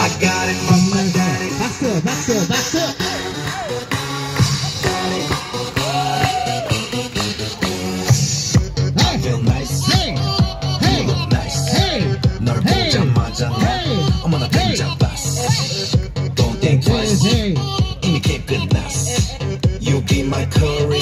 I got it from my daddy. 박수 박수 박수 헤이 Feel nice, 헤이 헤이 look nice. 헤이 널 Hey. 보자마자 Hey. 나 어머나 Hey. 잡았어. Don't think twice. 헤이 이미 게임 끝났어. You be my curry,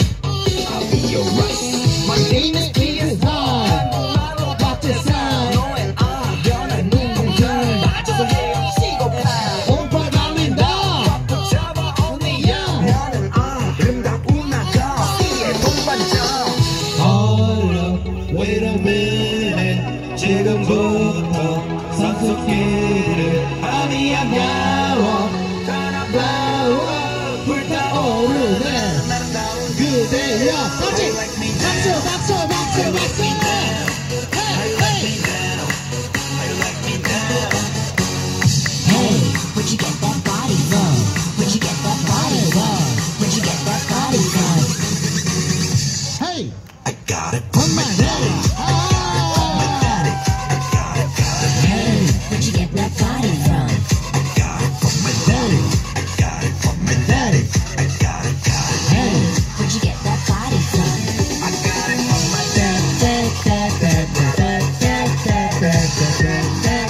지금부터 산속길을 밤이 안겨워. 날아올라 불타오르네 아름다운 그대여 같이 박수 박수 박수 박수 헤이 헤이 Hey, where'd you get that body from? Where'd you get that body from? Where'd you get that body from? 헤이 I got it da, da, da, da.